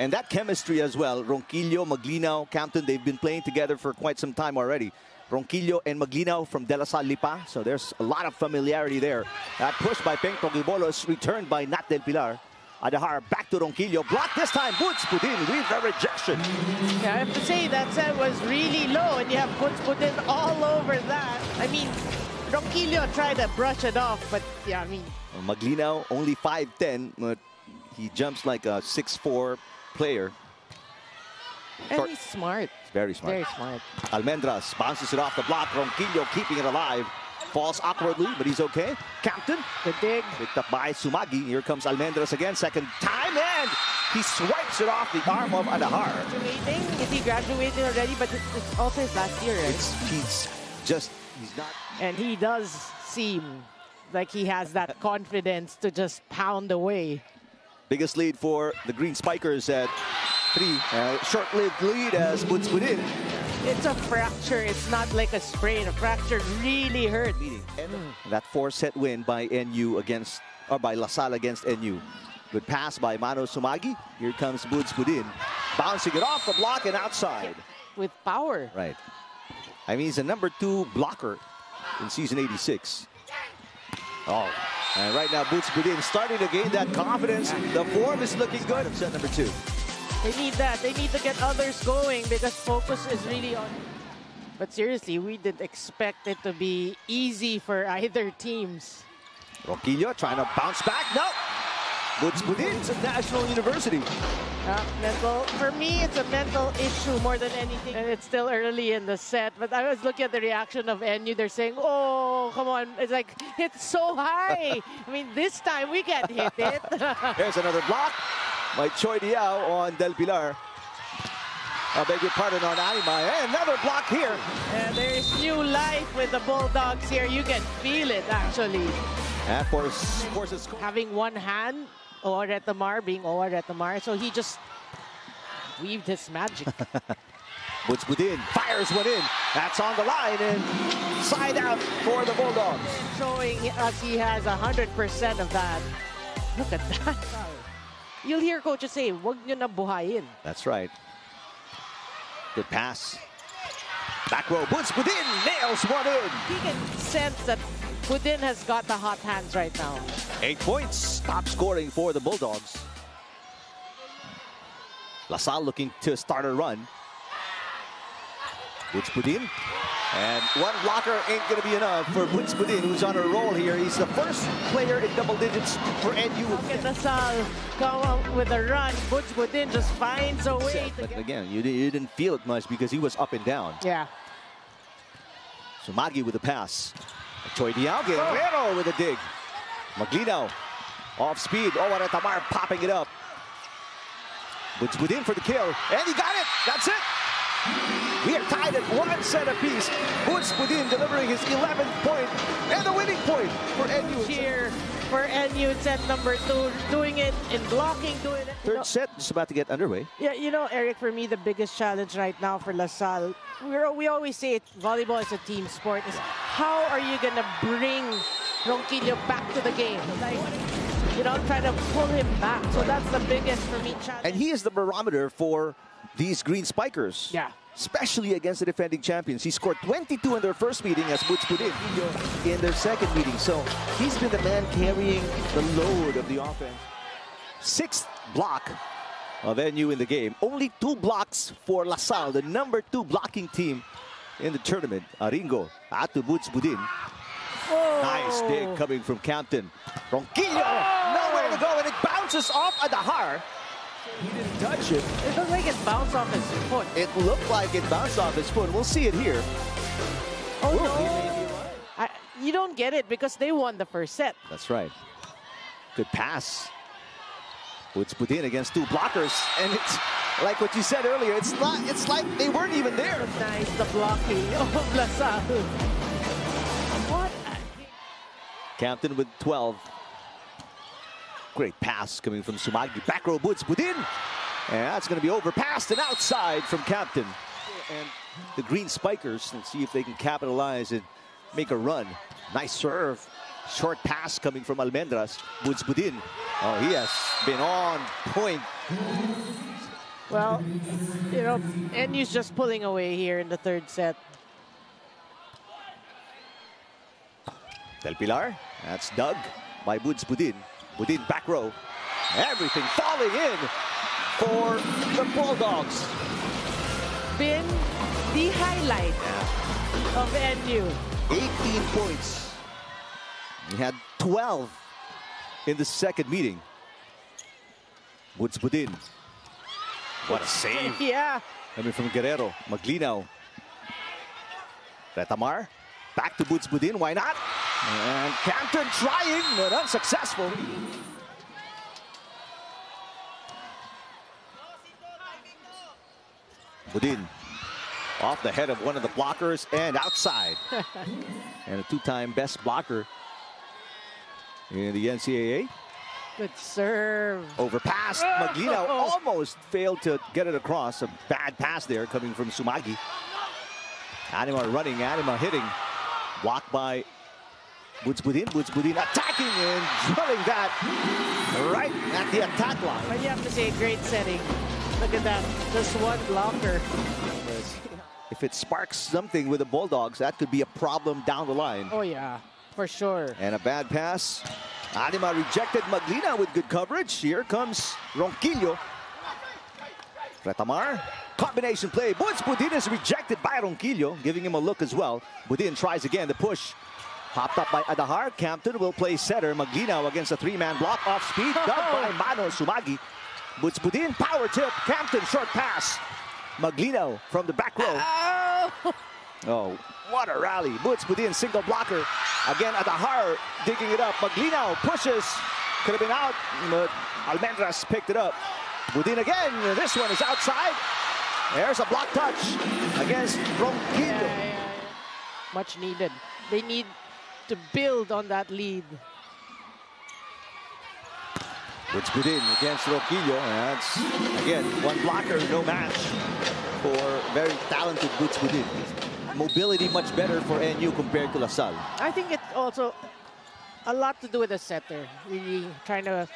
And that chemistry as well, Ronquillo, Maglinaw, Campton, they've been playing together for quite some time already. Ronquillo and Maglinaw from De La Salle Lipa. So there's a lot of familiarity there. That push by Peng Taguibolos returned by Nat Del Pilar. Adahar back to Ronquillo. Block this time. Boots Buddin with a rejection. Yeah, I have to say that set was really low and you have Boots Buddin all over that. I mean, Ronquillo tried to brush it off, but yeah, I mean. Maglinaw only 5'10", but he jumps like a 6'4 player. And Short. he's smart. Very smart. Very smart. Almendras bounces it off the block. Ronquillo keeping it alive. Falls awkwardly, but he's okay. Captain. The dig. picked up by Sumagi. Here comes Almendras again. Second time, and he swipes it off the arm of Adahar. Graduating? Is he graduating already? But it's, it's also his last year, right? It's, he's just, he's not. And he does seem like he has that confidence to just pound away. Biggest lead for the Green Spikers at three. Uh, short-lived lead as Boots Buddin. It's a fracture. It's not like a sprain. A fracture really hurt. That four-set win by NU against, or by LaSalle against NU. Good pass by Mano Sumagi. Here comes Boots Buddin. Bouncing it off the block and outside. With power. Right. I mean, he's a number two blocker in season 86. Oh, and right now Boots Buddin starting to gain that confidence. The form is looking good of set number two. They need that. They need to get others going because focus is really on. But seriously, we didn't expect it to be easy for either teams. Ronquillo trying to bounce back. No. Boots Buddin is a national university. Uh, mental. For me, it's a mental issue more than anything. And it's still early in the set. But I was looking at the reaction of NU. They're saying, "Oh, come on!" It's like it's so high. I mean, this time we can't hit it. Here's another block by Choi Diao on Del Pilar. I beg your pardon on Anima. And another block here. and there's new life with the Bulldogs here. You can feel it actually. And force, forces having one hand, Owa Retamar being Owa Retamar, so he just weaved his magic. Boots Buddin fires one in. That's on the line and side out for the Bulldogs. showing us he has 100% of that. Look at that. You'll hear coaches say, wag nyo na buhayin. That's right. Good pass. Back row. Boots Buddin nails one in. He can sense that Buddin has got the hot hands right now. Eight points. Top scoring for the Bulldogs. LaSalle looking to start a run. Boots Buddin. And one blocker ain't going to be enough for Boots Buddin, who's on a roll here. He's the first player in double digits for NU. Look at Nasal come out with a run. Butch Buddin just finds a way to But again, you, you didn't feel it much because he was up and down. Yeah. Sumagi with the pass. Choi Diao, Guerrero with a dig. Maglinaw off speed. Oh, and Tamar popping it up. Boots Buddin for the kill. And he got it. That's it. We are tied at one set apiece. Boots Buddin delivering his 11th point and the winning point for NU. Cheer for NU set number two, doing it in blocking, doing it. you know- Third set is about to get underway. Yeah, you know, Eric, for me, the biggest challenge right now for LaSalle, we're, we always say it, volleyball is a team sport, is how are you going to bring Ronquillo back to the game? Like, you know, try to pull him back. So that's the biggest, for me, challenge. And he is the barometer for these Green Spikers. Yeah. Especially against the defending champions. He scored 22 in their first meeting as Boots Buddin in their second meeting. So he's been the man carrying the load of the offense. Sixth block of NU in the game. Only two blocks for LaSalle, the number two blocking team in the tournament. Aringo, Atu Boots Buddin. Oh. Nice dig coming from Campton. Ronquillo, nowhere to go, and it bounces off Adahar. He didn't touch it. It looks like it bounced off his foot. It looked like it bounced off his foot. We'll see it here. Oh, Ooh, no. he may be right. I, you don't get it because they won the first set. That's right. Good pass. Woods Buddin against two blockers, and it's like what you said earlier. It's not. It's like they weren't even there. Nice, the blocking of LaSalle. What? Campton with 12. Great pass coming from Sumagi. Back row Woods Buddin, and that's going to be overpassed and outside from Captain. And the Green Spikers. Let's see if they can capitalize and make a run. Nice serve. Short pass coming from Almendras. Woods Buddin. Oh, he has been on point. Well, you know, NU's just pulling away here in the third set. Del Pilar, that's Doug by Buds Buddin. Buddin back row. Everything falling in for the Bulldogs. Been the highlight of NU. 18 points. He had 12 in the second meeting. Woods Buddin. What a save. Yeah. Coming from Guerrero. Maglinaw. Retamar. Back to Woods Buddin. Why not? And Campton trying, but unsuccessful. Buddin off the head of one of the blockers and outside. and a two-time best blocker in the NCAA. Good serve. Overpass. Oh! Magino almost failed to get it across. A bad pass there coming from Sumagi. Anima running, Anima hitting. Blocked by Woods Buddin. Woods Buddin attacking and drilling that right at the attack line. But you have to say, a great setting. Look at that. Just one blocker. If it sparks something with the Bulldogs, that could be a problem down the line. Oh, yeah. For sure. And a bad pass. Anima rejected Maglina with good coverage. Here comes Ronquillo. Retamar. Combination play. Woods Buddin is rejected by Ronquillo, giving him a look as well. Buddin tries again the push. Popped up by Adahar. Campton will play setter. Maglinaw against a three-man block off speed. Oh. Done by Mano Sumagi. Woods Buddin, power tip. Campton, short pass. Maglinaw from the back row. Oh! Oh, what a rally. Woods Buddin, single blocker. Again, Adahar digging it up. Maglinaw pushes. Could have been out, but Almendras picked it up. Buddin again. This one is outside. There's a block touch against Ronquillo. Yeah, yeah, yeah. Much needed. They need to build on that lead. Woods Buddin against Ronquillo. That's, again, one blocker, no match for very talented Woods Buddin. Mobility much better for NU compared to LaSalle. I think it also a lot to do with the setter. Really trying to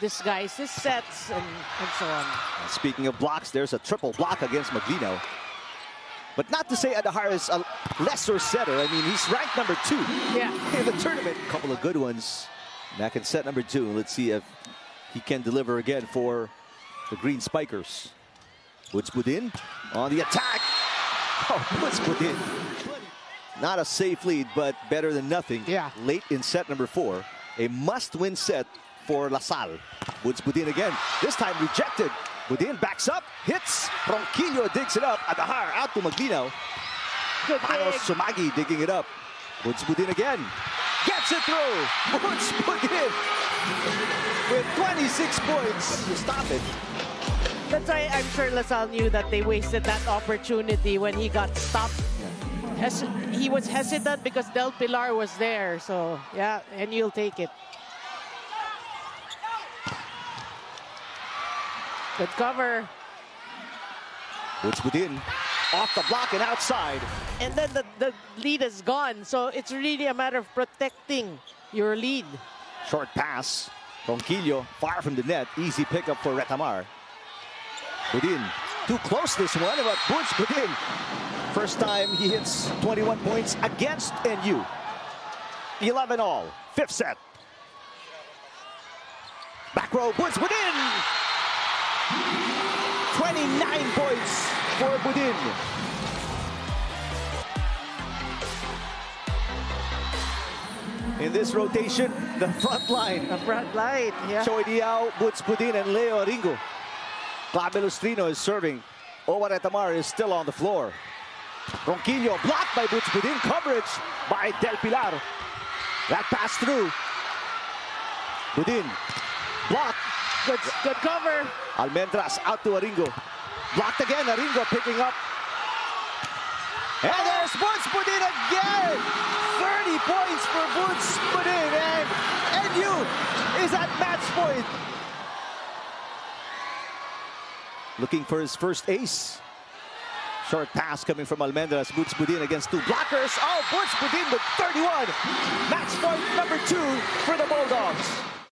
disguise his sets and, and so on. Speaking of blocks, there's a triple block against Maglinaw. But not to say Adahar is a lesser setter. I mean, he's ranked number two Yeah. in the tournament. A couple of good ones back in set number two. Let's see if he can deliver again for the Green Spikers. Woods Buddin on the attack. Oh, Woods Buddin. Not a safe lead, but better than nothing. Yeah. Late in set number four. A must-win set for LaSalle. Woods Buddin again. This time rejected. Buddin backs up, hits. Ronquillo digs it up. Adahar out to Maglinaw. Good Manos. Sumagi digging it up. Woods Buddin again. Gets it through. Woods Buddin with 26 points to stop it. That's why I'm sure LaSalle knew that they wasted that opportunity when he got stopped. Hes- he was hesitant because Del Pilar was there. So, yeah, and you'll take it. Good cover. Woods Buddin off the block and outside. And then the, the lead is gone. So it's really a matter of protecting your lead. Short pass. Ronquillo far from the net. Easy pickup for Retamar. Buddin too close this one, but Woods Buddin. First time he hits 21 points against NU. 11 all. Fifth set. Back row, Woods Buddin. 29 points for Buddin. In this rotation, the front line The front line. Yeah. Choi Diao, Boots Buddin, and Leo Ringo. Clave Lustrino is serving. Owa Retamar is still on the floor. Ronquillo blocked by Boots Buddin. Coverage by Del Pilar. That pass through. Buddin. Blocked. Good, good cover. Almendras out to Aringo. Blocked again. Aringo picking up. And there's Boots Buddin again. 30 points for Boots Buddin. And NU is at match point. Looking for his first ace. Short pass coming from Almendras. Boots Buddin against two blockers. Oh, Boots Buddin with 31. Match point number two for the Bulldogs.